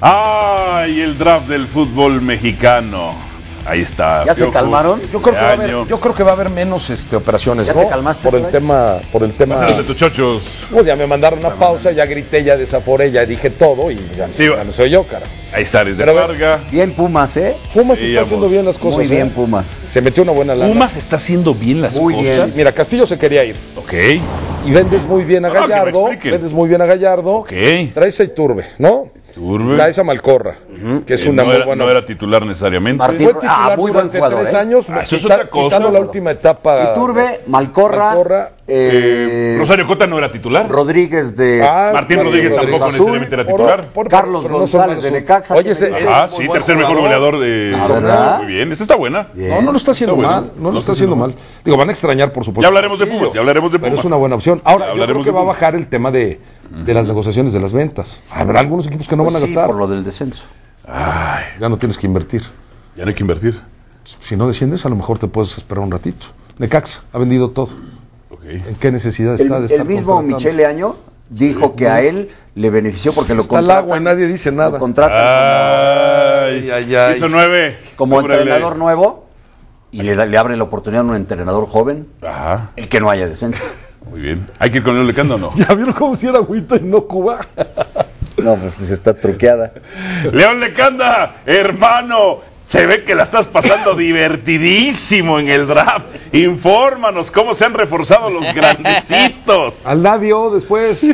Ay, el draft del fútbol mexicano. Ahí está. ¿Ya se calmaron? Yo creo, que va a haber, Año. yo creo que va a haber menos este, operaciones, ¿Ya ¿no? te calmaste, por el tema, por el tema. De tus chochos. Pues ya me mandaron una pausa, ya grité, ya desaforé, ya dije todo y ya, Sí, ya no soy yo, cara. Ahí está, desde Pero a ver, Varga. Bien Pumas, ¿eh? Pumas Sí, está haciendo bien las cosas. Muy bien ¿eh? Pumas. Se metió una buena lana. Pumas está haciendo bien las Muy bien. cosas. Mira, Castillo se quería ir. Ok, Y vendes muy bien a Ah, que me Gallardo. vendes muy bien a Gallardo. ok. Traes a Iturbe, ¿no? Iturbe. Traes a Malcorra, que es Eh, una no, muy era, buena. no era titular necesariamente. Martín- Fue titular Ah, muy buen durante jugador, tres ¿eh? años, Ah, eso es quita- otra cosa. quitando la última etapa. Iturbe, Malcorra, Malcorra, eh, Eh, Rosario Cota no era titular. Rodríguez de Ah, Martín Rodríguez tampoco Azul, necesariamente era titular. Carlos pero no González de. Necaxa, Oye, ese, ese Ah, es sí, tercer mejor goleador de. Ah, ¿verdad? Muy bien, esa está buena. No, no lo está haciendo Está bueno. mal. No lo está haciendo mal. Digo, van a extrañar, por supuesto. Ya hablaremos de Pumas, ya hablaremos de Pero Pumas. es una buena opción. Ahora, yo creo hablaremos que va a bajar el tema de, de las negociaciones de las ventas. Habrá algunos equipos que no van a Pues sí, gastar. por lo del descenso. Ay, Ya no tienes que invertir. ya no hay que invertir. Si no desciendes, a lo mejor te puedes esperar un ratito. Necaxa ha vendido todo. ¿En qué necesidad El, está de estar el mismo? Michele Año dijo que a él le benefició porque lo Está el agua nadie dice nada. Lo contratan Ay, Ay, ay. Hizo nueve. como, entrenador nuevo y le, da- le abre la oportunidad a un entrenador joven, Ajá, el que no haya descenso. muy bien. ¿Hay que ir con Leo Lecanda o no? ¿Ya vieron cómo si era agüita y no Cuba? No, pues está truqueada. León Lecanda, hermano, se ve que la estás pasando divertidísimo en el draft. Infórmanos cómo se han reforzado los grandecitos. Al Nadio después.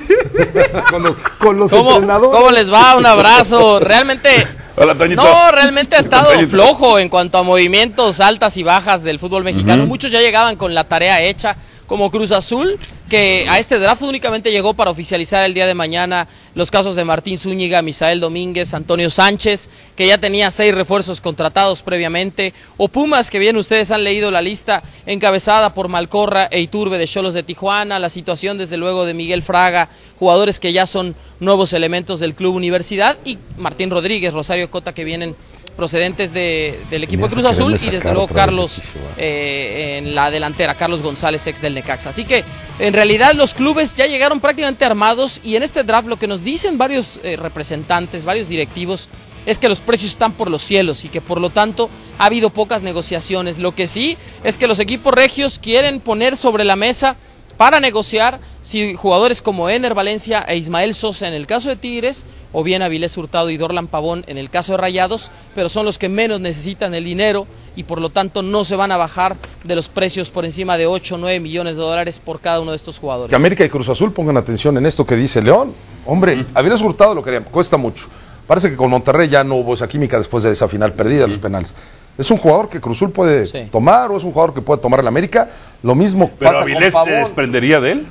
con los, con los ¿Cómo, entrenadores. ¿Cómo les va? Un abrazo. Realmente. Hola, Toñito. No, realmente ha estado Toñito. flojo en cuanto a movimientos altas y bajas del fútbol mexicano. Muchos ya llegaban con la tarea hecha, como Cruz Azul, que a este draft únicamente llegó para oficializar el día de mañana los casos de Martín Zúñiga, Misael Domínguez, Antonio Sánchez, que ya tenía seis refuerzos contratados previamente, o Pumas, que bien ustedes han leído la lista, encabezada por Malcorra e Iturbe de Cholos de Tijuana, la situación desde luego de Miguel Fraga, jugadores que ya son nuevos elementos del Club Universidad, y Martín Rodríguez, Rosario Cota, que vienen procedentes de- del equipo de Cruz Azul y desde luego Carlos ¿eh? eh, en la delantera, Carlos González, ex del Necaxa. Así que en realidad los clubes ya llegaron prácticamente armados y en este draft lo que nos dicen varios eh, representantes, varios directivos, es que los precios están por los cielos y que por lo tanto ha habido pocas negociaciones. Lo que sí es que los equipos regios quieren poner sobre la mesa para negociar si jugadores como Ener Valencia e Ismael Sosa en el caso de Tigres, o bien Avilés Hurtado y Dorlan Pavón en el caso de Rayados, pero son los que menos necesitan el dinero y por lo tanto no se van a bajar de los precios por encima de 8 o 9 millones de dólares por cada uno de estos jugadores. Que América y Cruz Azul pongan atención en esto que dice León. Hombre, Avilés Hurtado lo quería, cuesta mucho. Parece que con Monterrey ya no hubo esa química después de esa final perdida, los penales. ¿Es un jugador que Cruz Azul puede Sí. tomar o es un jugador que puede tomar en América? Lo mismo Pero pasa Avilés con se Pavón. desprendería de él.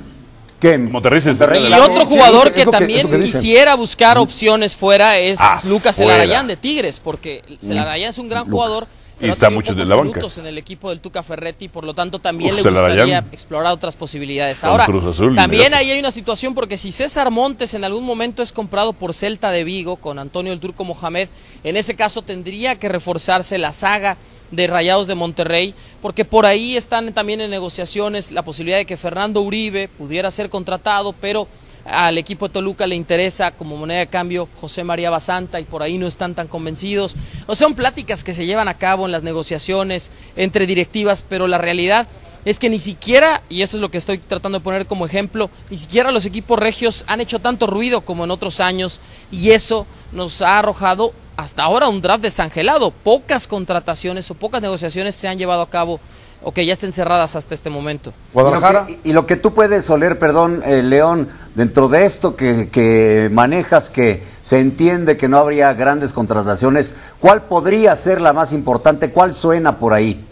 ¿Quién? Monterrey se Y otro jugador que también que quisiera buscar opciones fuera es Ah, Lucas. Celarayán de Tigres, porque Celarayán es un gran jugador. Y Pero está tenido mucho de la banca. en el equipo del Tuca Ferretti, por lo tanto también Uf, le gustaría explorar otras posibilidades. Ahora, Azul, también ahí hay una situación porque si César Montes en algún momento es comprado por Celta de Vigo con Antonio el Turco Mohamed, en ese caso tendría que reforzarse la saga de Rayados de Monterrey, porque por ahí están también en negociaciones la posibilidad de que Fernando Uribe pudiera ser contratado, pero al equipo de Toluca le interesa como moneda de cambio José María Basanta y por ahí no están tan convencidos. O sea, son pláticas que se llevan a cabo en las negociaciones entre directivas, pero la realidad es que ni siquiera, y eso es lo que estoy tratando de poner como ejemplo, ni siquiera los equipos regios han hecho tanto ruido como en otros años y eso nos ha arrojado hasta ahora un draft desangelado. Pocas contrataciones o pocas negociaciones se han llevado a cabo o que ya estén cerradas hasta este momento. Guadalajara. Y lo, que, y lo que tú puedes oler, perdón, eh, León, dentro de esto que, que manejas, que se entiende que no habría grandes contrataciones, ¿cuál podría ser la más importante? ¿Cuál suena por ahí?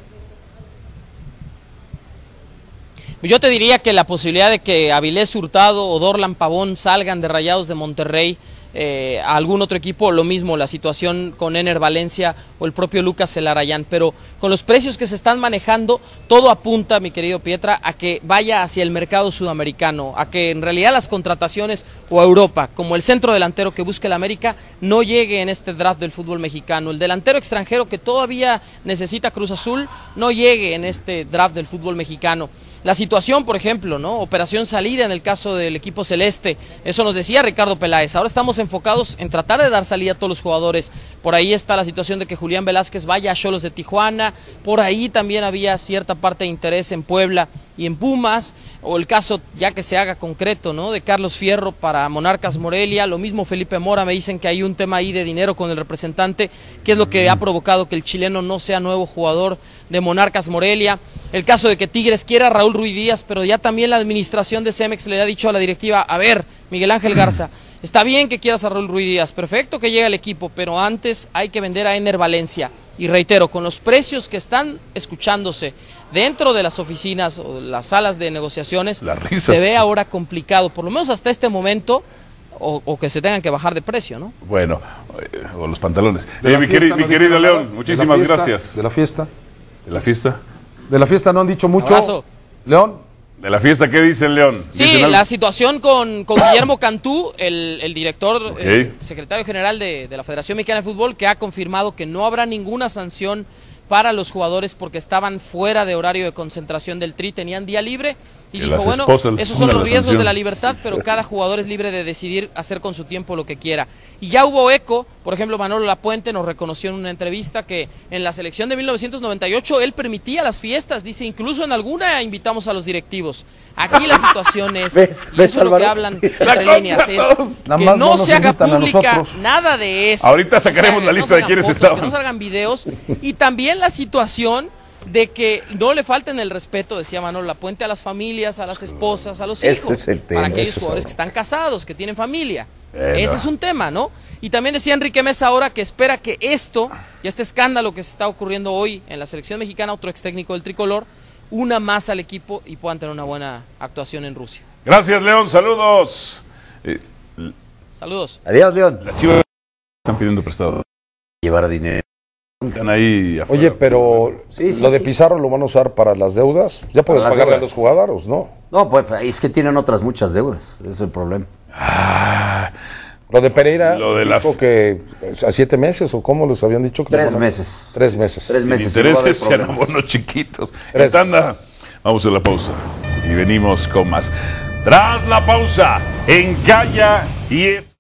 Yo te diría que la posibilidad de que Avilés Hurtado o Dorlan Pavón salgan de Rayados de Monterrey eh, a algún otro equipo, lo mismo, la situación con Ener Valencia o el propio Lucas Celarayán, pero con los precios que se están manejando, todo apunta, mi querido Pietra, a que vaya hacia el mercado sudamericano, a que en realidad las contrataciones o a Europa, como el centro delantero que busca el América, no llegue en este draft del fútbol mexicano. El delantero extranjero que todavía necesita Cruz Azul, no llegue en este draft del fútbol mexicano. La situación, por ejemplo, ¿no? Operación salida en el caso del equipo celeste. Eso nos decía Ricardo Peláez. Ahora estamos enfocados en tratar de dar salida a todos los jugadores. Por ahí está la situación de que Julián Velázquez vaya a Cholos de Tijuana. Por ahí también había cierta parte de interés en Puebla y en Pumas, o el caso ya que se haga concreto, ¿no? De Carlos Fierro para Monarcas Morelia, lo mismo Felipe Mora, me dicen que hay un tema ahí de dinero con el representante, que es lo que ha provocado que el chileno no sea nuevo jugador de Monarcas Morelia. El caso de que Tigres quiera a Raúl Ruiz Díaz, pero ya también la administración de Cemex le ha dicho a la directiva, a ver, Miguel Ángel Garza, está bien que quieras a Raúl Ruiz Díaz, perfecto que llegue al equipo, pero antes hay que vender a Ener Valencia. Y reitero, con los precios que están escuchándose dentro de las oficinas o las salas de negociaciones, Las risas. se ve ahora complicado, por lo menos hasta este momento, o, o que se tengan que bajar de precio, ¿no? Bueno, eh, o los pantalones. Eh, mi, fiesta queri- no mi dijeron querido. León, De muchísimas fiesta, gracias. De la fiesta. ¿De la fiesta? De la fiesta no han dicho mucho. Abrazo. León. ¿De la fiesta qué dice el León? Sí, ¿Dicen la situación con, con Guillermo Cantú, el, el director, Ok. secretario general de, de la Federación Mexicana de Fútbol, que ha confirmado que no habrá ninguna sanción para los jugadores porque estaban fuera de horario de concentración del TRI, tenían día libre. Y Que dijo, bueno, esos son los riesgos de sanción". la libertad, pero cada jugador es libre de decidir hacer con su tiempo lo que quiera. Y ya hubo eco, por ejemplo, Manolo Lapuente nos reconoció en una entrevista que en la selección de 1998 él permitía las fiestas, dice, incluso en alguna invitamos a los directivos. Aquí la situación es, ¿Ves? y ¿Ves, eso es lo que hablan La entre líneas, es Nada que no se haga pública nada de eso. Ahorita sacaremos la lista de quiénes fotos, estaban. Que no salgan videos. Y también la situación de que no le falten el respeto, decía Manolo Lapuente, a las familias, a las esposas, a los Ese hijos. es el tema, para aquellos es jugadores que están casados, que tienen familia. Bueno. Ese es un tema, ¿no? Y también decía Enrique Mesa ahora que espera que esto y este escándalo que se está ocurriendo hoy en la selección mexicana, otro ex técnico del tricolor, una más al equipo y puedan tener una buena actuación en Rusia. Gracias, León, saludos. Eh, Saludos. Adiós, León. las chivas están pidiendo prestado. Llevar dinero. Están ahí afuera. Oye, pero Sí, sí, lo de. Pizarro lo van a usar para las deudas. Ya pueden pagarle a los jugadores, ¿no? No, pues es que tienen otras muchas deudas. Ese es el problema. Lo de Pereira Lo de la dijo que a siete meses o cómo les habían dicho que Tres meses. Tres meses. Tres Sin meses. intereses eran bonos chiquitos. Tres. Tanda, vamos a la pausa y venimos con más. Tras la pausa, en Calla y es.